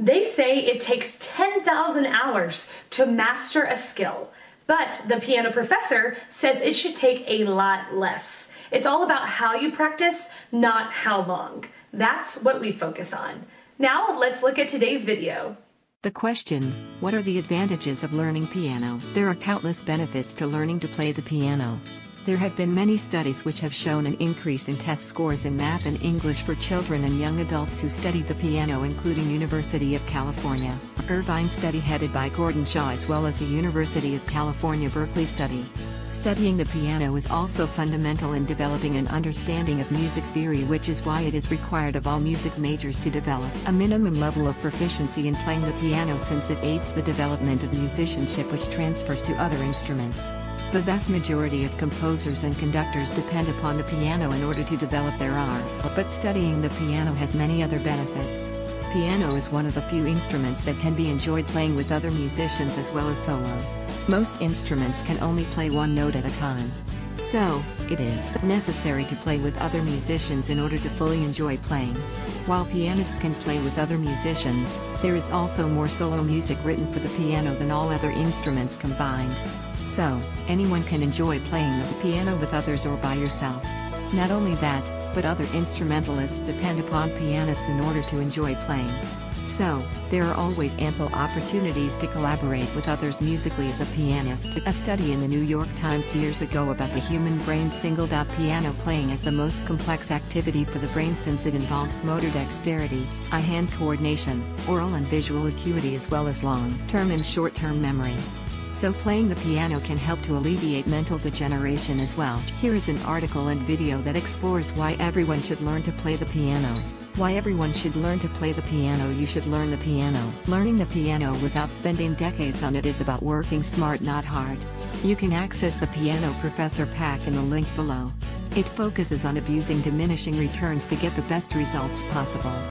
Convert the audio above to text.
They say it takes 10,000 hours to master a skill, but the piano professor says it should take a lot less. It's all about how you practice, not how long. That's what we focus on. Now let's look at today's video. The question What are the advantages of learning piano? There are countless benefits to learning to play the piano. There have been many studies which have shown an increase in test scores in math and English for children and young adults who studied the piano including University of California, Irvine study headed by Gordon Shaw as well as the University of California Berkeley study. Studying the piano is also fundamental in developing an understanding of music theory which is why it is required of all music majors to develop a minimum level of proficiency in playing the piano since it aids the development of musicianship which transfers to other instruments. The vast majority of composers and conductors depend upon the piano in order to develop their art, but studying the piano has many other benefits. Piano is one of the few instruments that can be enjoyed playing with other musicians as well as solo. Most instruments can only play one note at a time. So, it is necessary to play with other musicians in order to fully enjoy playing. While pianists can play with other musicians, there is also more solo music written for the piano than all other instruments combined. So, anyone can enjoy playing the piano with others or by yourself. Not only that, but other instrumentalists depend upon pianists in order to enjoy playing. So, there are always ample opportunities to collaborate with others musically as a pianist. A study in the New York Times years ago about the human brain singled out piano playing as the most complex activity for the brain since it involves motor dexterity, eye-hand coordination, aural and visual acuity as well as long-term and short-term memory. So playing the piano can help to alleviate mental degeneration as well. Here is an article and video that explores why everyone should learn to play the piano. Why everyone should learn to play the piano You should learn the piano. Learning the piano without spending decades on it is about working smart not hard. You can access the Piano Professor pack in the link below. It focuses on abusing diminishing returns to get the best results possible.